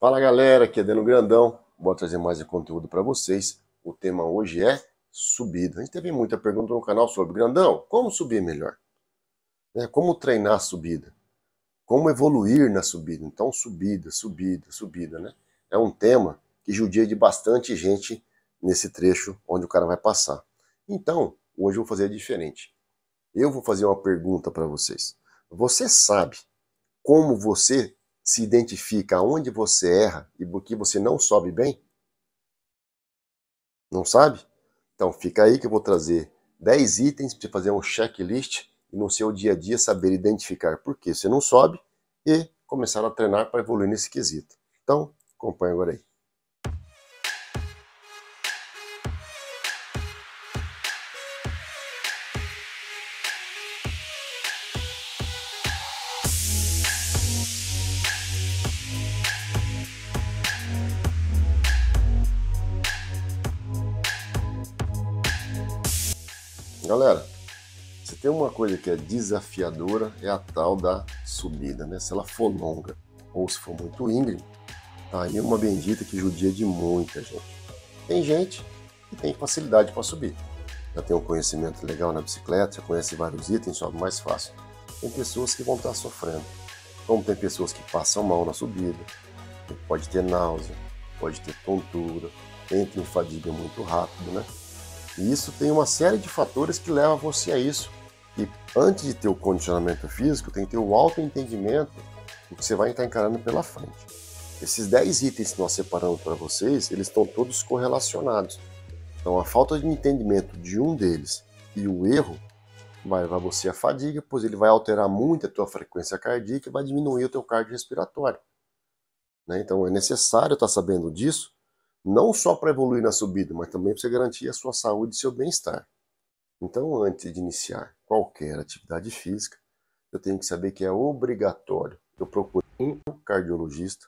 Fala galera, aqui é Dano Grandão, vou trazer mais conteúdo para vocês. O tema hoje é subida. A gente teve muita pergunta no canal sobre Grandão, como subir melhor? Né? Como treinar a subida? Como evoluir na subida? Então subida, subida, subida, né? É um tema que judia de bastante gente nesse trecho onde o cara vai passar. Então, hoje eu vou fazer diferente. Eu vou fazer uma pergunta para vocês. Você sabe como você se identifica onde você erra e por que você não sobe bem? Não sabe? Então fica aí que eu vou trazer 10 itens para você fazer um checklist e no seu dia a dia saber identificar por que você não sobe e começar a treinar para evoluir nesse quesito. Então, acompanha agora aí. Galera, se tem uma coisa que é desafiadora é a tal da subida, né? Se ela for longa ou se for muito íngreme, tá aí uma bendita que judia de muita gente. Tem gente que tem facilidade para subir. Já tem um conhecimento legal na bicicleta, já conhece vários itens, sobe mais fácil. Tem pessoas que vão estar sofrendo. Como tem pessoas que passam mal na subida, pode ter náusea, pode ter tontura, entra em fadiga muito rápido, né? E isso tem uma série de fatores que levam você a isso. E antes de ter o condicionamento físico, tem que ter o autoentendimento do que você vai estar encarando pela frente. Esses 10 itens que nós separamos para vocês, eles estão todos correlacionados. Então a falta de entendimento de um deles e o erro vai levar você à fadiga, pois ele vai alterar muito a tua frequência cardíaca e vai diminuir o teu cardiorrespiratório. Né? Então é necessário estar sabendo disso não só para evoluir na subida, mas também para você garantir a sua saúde e seu bem-estar. Então, antes de iniciar qualquer atividade física, eu tenho que saber que é obrigatório eu procurar um cardiologista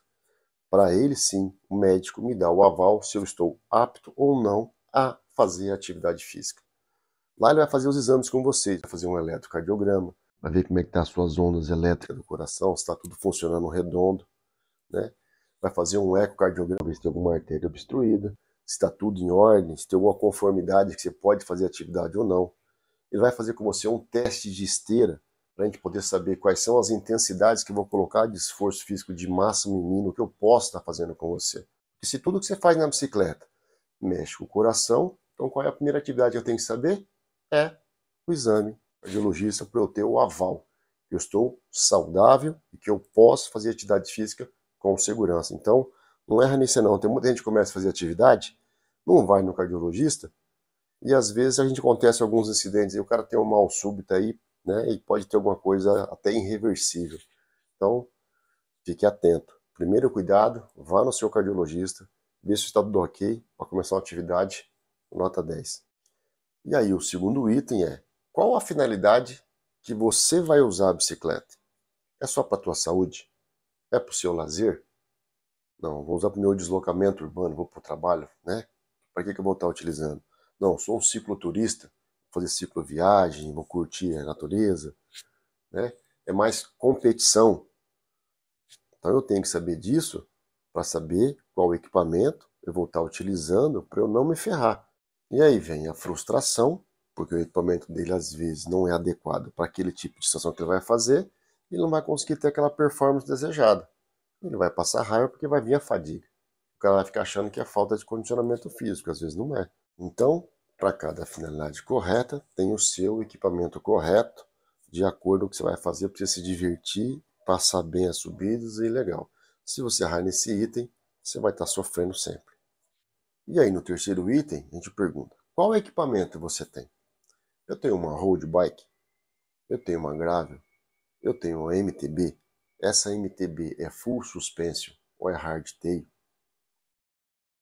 para ele sim, o médico me dá o aval se eu estou apto ou não a fazer atividade física. Lá ele vai fazer os exames com você, vai fazer um eletrocardiograma, vai ver como é que tá as suas ondas elétricas do coração, se está tudo funcionando redondo, né? Vai fazer um ecocardiograma, ver se tem alguma artéria obstruída, se está tudo em ordem, se tem alguma conformidade que você pode fazer atividade ou não. Ele vai fazer com você um teste de esteira para a gente poder saber quais são as intensidades que eu vou colocar de esforço físico de máximo em mim, no que eu posso estar fazendo com você. E se tudo que você faz na bicicleta mexe com o coração, então qual é a primeira atividade que eu tenho que saber? É o exame cardiologista para eu ter o aval eu estou saudável e que eu posso fazer atividade física com segurança. Então, não erra nisso não. Tem muita gente que começa a fazer atividade, não vai no cardiologista, e às vezes a gente acontece alguns incidentes e o cara tem um mal súbito aí, né, e pode ter alguma coisa até irreversível. Então, fique atento. Primeiro cuidado, vá no seu cardiologista, vê se está tudo ok para começar a atividade, nota 10. E aí, o segundo item é, qual a finalidade que você vai usar a bicicleta? É só para a tua saúde? É para o seu lazer? Não, vou usar para o meu deslocamento urbano, vou para o trabalho, né? Para que, que eu vou estar utilizando? Não, sou um cicloturista, vou fazer cicloviagem, vou curtir a natureza, né? É mais competição. Então eu tenho que saber disso para saber qual equipamento eu vou estar utilizando para eu não me ferrar. E aí vem a frustração, porque o equipamento dele às vezes não é adequado para aquele tipo de situação que ele vai fazer, ele não vai conseguir ter aquela performance desejada. Ele vai passar raiva porque vai vir a fadiga. O cara vai ficar achando que é falta de condicionamento físico, às vezes não é. Então, para cada finalidade correta, tem o seu equipamento correto, de acordo com o que você vai fazer para se divertir, passar bem as subidas e legal. Se você errar nesse item, você vai estar sofrendo sempre. E aí, no terceiro item, a gente pergunta: qual equipamento você tem? Eu tenho uma road bike, eu tenho uma gravel, eu tenho uma MTB. Essa MTB é full suspension ou é hardtail?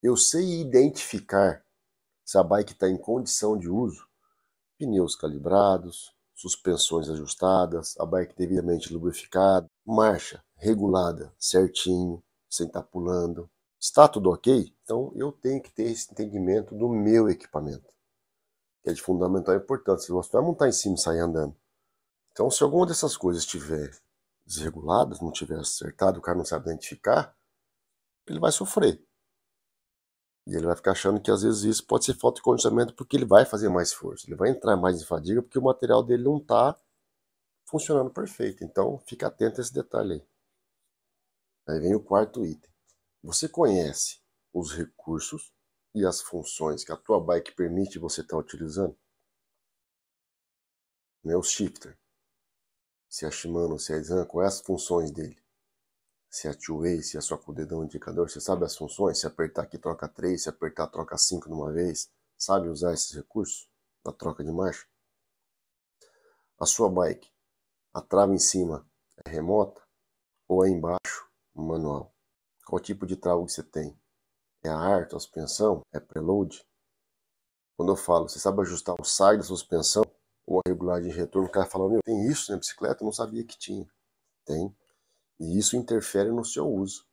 Eu sei identificar se a bike está em condição de uso. Pneus calibrados, suspensões ajustadas, a bike devidamente lubrificada, marcha regulada certinho, sem estar tá pulando. Está tudo ok? Então eu tenho que ter esse entendimento do meu equipamento, que é de fundamental importância. Se você vai montar em cima e sair andando, então, se alguma dessas coisas estiver desregulada, não tiver acertado, o cara não sabe identificar, ele vai sofrer. E ele vai ficar achando que às vezes isso pode ser falta de condicionamento porque ele vai fazer mais força, ele vai entrar mais em fadiga porque o material dele não está funcionando perfeito. Então, fica atento a esse detalhe aí. Aí vem o quarto item. Você conhece os recursos e as funções que a tua bike permite você estar tá utilizando? Né, o shifter. Se é Shimano, se é Izan, quais as funções dele? Se é two-way, se é só com o dedão indicador, você sabe as funções? Se apertar aqui troca 3, se apertar troca 5 de uma vez, sabe usar esses recursos na troca de marcha? A sua bike, a trava em cima é remota ou é embaixo manual? Qual tipo de trava que você tem? É a ar, a suspensão? É preload? Quando eu falo, você sabe ajustar o side da suspensão ou a regulagem de retorno, o cara fala, meu, tem isso na bicicleta? Eu não sabia que tinha. Tem. E isso interfere no seu uso.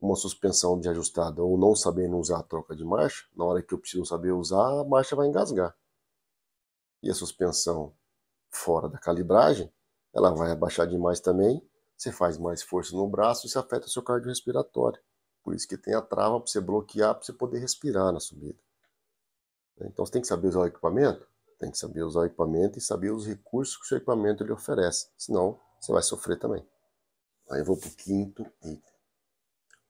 Uma suspensão de ajustada ou não sabendo usar a troca de marcha, na hora que eu preciso saber usar, a marcha vai engasgar. E a suspensão fora da calibragem, ela vai abaixar demais também, você faz mais força no braço e isso afeta o seu cardiorrespiratório. Por isso que tem a trava para você bloquear, para você poder respirar na subida. Então você tem que saber usar o equipamento, tem que saber usar o equipamento e saber os recursos que o seu equipamento lhe oferece, senão você vai sofrer também. Aí eu vou para o quinto item.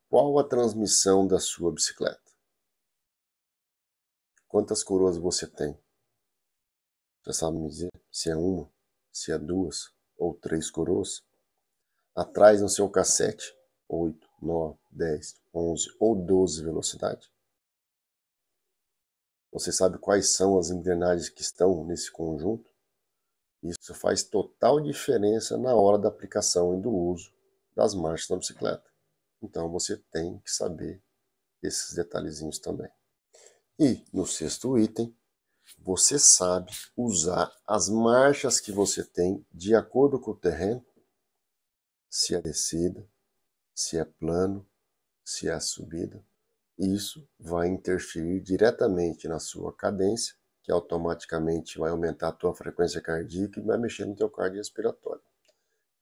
Qual a transmissão da sua bicicleta? Quantas coroas você tem? Você sabe me dizer se é uma, se é duas ou três coroas? Atrás no seu cassete, 8, 9, 10, 11 ou 12 velocidade? Você sabe quais são as engrenagens que estão nesse conjunto? Isso faz total diferença na hora da aplicação e do uso das marchas da bicicleta. Então você tem que saber esses detalhezinhos também. E no sexto item, você sabe usar as marchas que você tem de acordo com o terreno, se é descida, se é plano, se é subida. Isso vai interferir diretamente na sua cadência, que automaticamente vai aumentar a tua frequência cardíaca e vai mexer no teu cardio respiratório.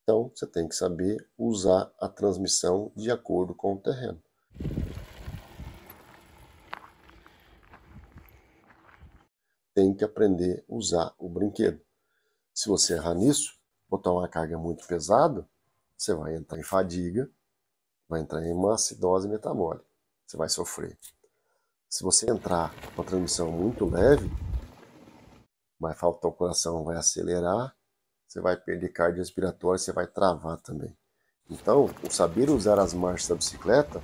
Então, você tem que saber usar a transmissão de acordo com o terreno. Tem que aprender a usar o brinquedo. Se você errar nisso, botar uma carga muito pesada, você vai entrar em fadiga, vai entrar em uma acidose metabólica. Você vai sofrer. Se você entrar com a transmissão muito leve, vai faltar o coração, vai acelerar você vai perder cardio respiratório, você vai travar também. Então, o saber usar as marchas da bicicleta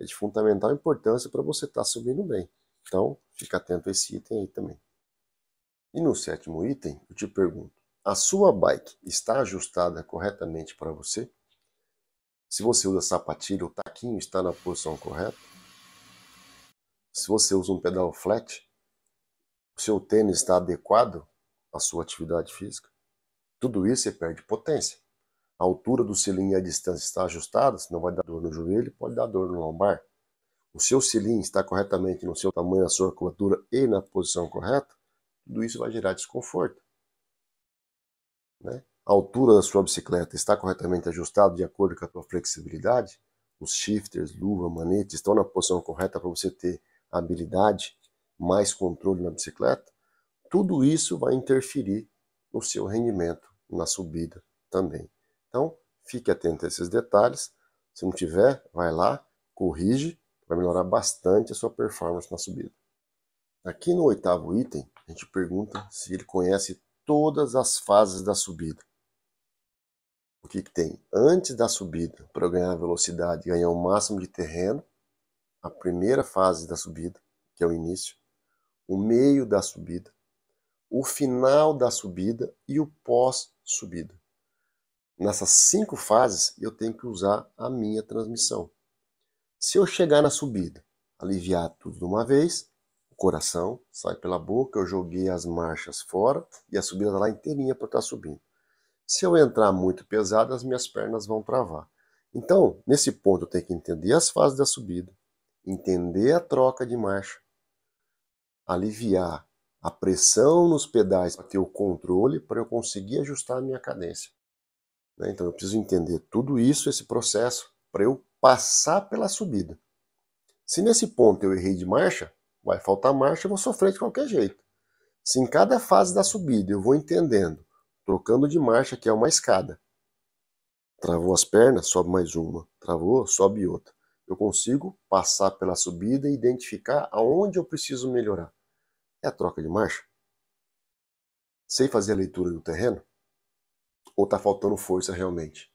é de fundamental importância para você estar tá subindo bem. Então, fica atento a esse item aí também. E no sétimo item, eu te pergunto: a sua bike está ajustada corretamente para você? Se você usa sapatilha, o taquinho está na posição correta? Se você usa um pedal flat, o seu tênis está adequado à sua atividade física? Tudo isso você perde potência. A altura do cilindro e a distância está ajustada, senão vai dar dor no joelho, pode dar dor no lombar. O seu cilindro está corretamente no seu tamanho, na sua curvatura e na posição correta, tudo isso vai gerar desconforto. Né? A altura da sua bicicleta está corretamente ajustada de acordo com a sua flexibilidade? Os shifters, luva, manete estão na posição correta para você ter habilidade, mais controle na bicicleta? Tudo isso vai interferir no seu rendimento na subida também. Então, fique atento a esses detalhes. Se não tiver, vai lá, corrige, vai melhorar bastante a sua performance na subida. Aqui no oitavo item, a gente pergunta se ele conhece todas as fases da subida. O que, que tem? Antes da subida, para ganhar velocidade, ganhar o máximo de terreno, a primeira fase da subida, que é o início, o meio da subida, o final da subida e o pós-subida. Nessas cinco fases, eu tenho que usar a minha transmissão. Se eu chegar na subida, aliviar tudo de uma vez, o coração sai pela boca, eu joguei as marchas fora e a subida está lá inteirinha para estar tá subindo. Se eu entrar muito pesado, as minhas pernas vão travar. Então, nesse ponto, eu tenho que entender as fases da subida, entender a troca de marcha, aliviar a pressão nos pedais para ter o controle para eu conseguir ajustar a minha cadência. Né? Então eu preciso entender tudo isso, esse processo, para eu passar pela subida. Se nesse ponto eu errei de marcha, vai faltar marcha, eu vou sofrer de qualquer jeito. Se em cada fase da subida eu vou entendendo, trocando de marcha, que é uma escada. Travou as pernas, sobe mais uma. Travou, sobe outra. Eu consigo passar pela subida e identificar aonde eu preciso melhorar. É a troca de marcha? Sei fazer a leitura do terreno? Ou está faltando força realmente?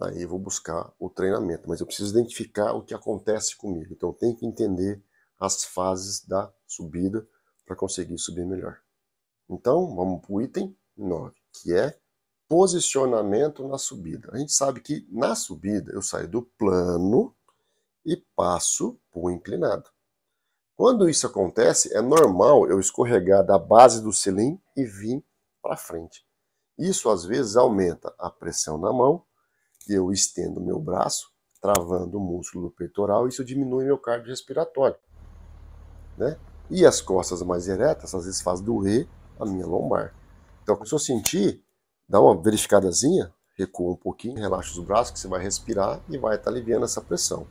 Aí eu vou buscar o treinamento, mas eu preciso identificar o que acontece comigo. Então eu tenho que entender as fases da subida para conseguir subir melhor. Então vamos para o item 9, que é posicionamento na subida. A gente sabe que na subida eu saio do plano e passo para o inclinado. Quando isso acontece, é normal eu escorregar da base do selim e vir para frente. Isso às vezes aumenta a pressão na mão eu estendo meu braço, travando o músculo do peitoral, isso diminui meu cardio respiratório. Né? E as costas mais eretas, às vezes faz doer a minha lombar. Então, se eu sentir, dá uma verificadazinha, recua um pouquinho, relaxa os braços, que você vai respirar e vai estar aliviando essa pressão.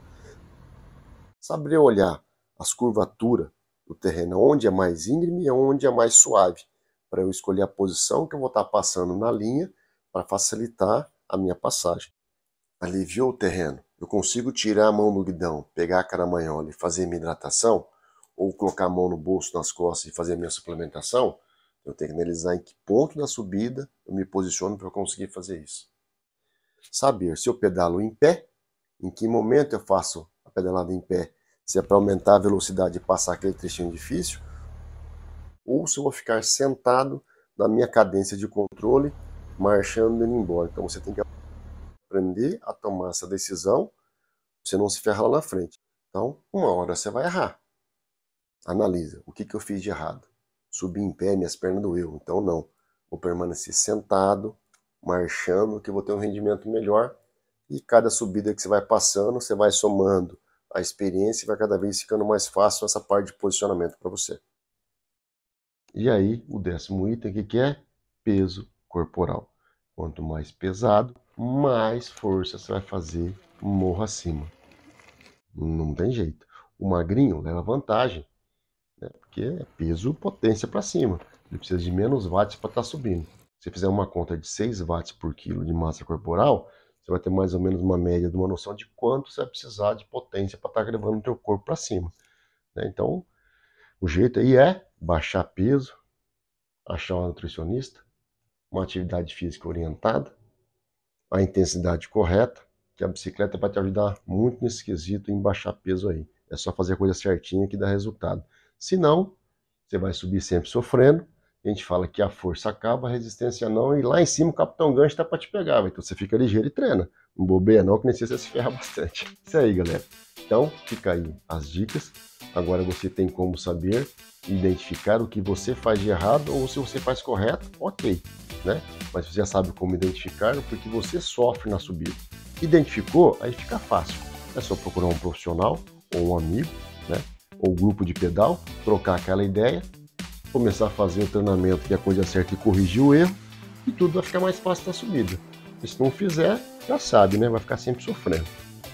Saber olhar as curvaturas do terreno, onde é mais íngreme e onde é mais suave, para eu escolher a posição que eu vou estar passando na linha para facilitar a minha passagem. Aliviou o terreno, eu consigo tirar a mão do guidão, pegar a caramanhola e fazer minha hidratação, ou colocar a mão no bolso, nas costas e fazer minha suplementação, eu tenho que analisar em que ponto da subida eu me posiciono para conseguir fazer isso. Saber se eu pedalo em pé, em que momento eu faço a pedalada em pé, se é para aumentar a velocidade e passar aquele trechinho difícil, ou se eu vou ficar sentado na minha cadência de controle, marchando e indo embora. Então você tem que aprender a tomar essa decisão, você não se ferra lá na frente. Então, uma hora você vai errar. Analisa, o que, que eu fiz de errado? Subi em pé, minhas pernas doeu, então não. Vou permanecer sentado, marchando, que vou ter um rendimento melhor. E cada subida que você vai passando, você vai somando a experiência e vai cada vez ficando mais fácil essa parte de posicionamento para você. E aí, o décimo item, o que é? Peso corporal. Quanto mais pesado, mais força você vai fazer morro acima. Não tem jeito. O magrinho leva vantagem, né? porque é peso potência para cima. Ele precisa de menos watts para estar tá subindo. Se você fizer uma conta de 6 watts por quilo de massa corporal, você vai ter mais ou menos uma média de uma noção de quanto você vai precisar de potência para estar tá levando o teu corpo para cima. Né? Então, o jeito aí é baixar peso, achar um nutricionista, uma atividade física orientada, a intensidade correta, que a bicicleta vai te ajudar muito nesse quesito em baixar peso aí. É só fazer a coisa certinha que dá resultado. Se não, você vai subir sempre sofrendo. A gente fala que a força acaba, a resistência não, e lá em cima o Capitão Gancho está para te pegar. Então você fica ligeiro e treina. Não bobeia não, que nem se você se ferra bastante. Isso aí, galera. Então, fica aí as dicas. Agora você tem como saber identificar o que você faz de errado ou se você faz correto, ok, né? Mas você já sabe como identificar porque você sofre na subida. Identificou, aí fica fácil. É só procurar um profissional ou um amigo, né? Ou grupo de pedal, trocar aquela ideia, começar a fazer o treinamento que a coisa certa e corrigir o erro e tudo vai ficar mais fácil na subida. E se não fizer, já sabe, né? Vai ficar sempre sofrendo.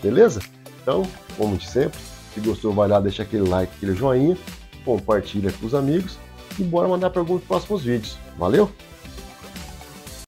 Beleza? Então, como de sempre, se gostou, vai lá, deixa aquele like, aquele joinha, compartilha com os amigos e bora mandar perguntas os próximos vídeos. Valeu?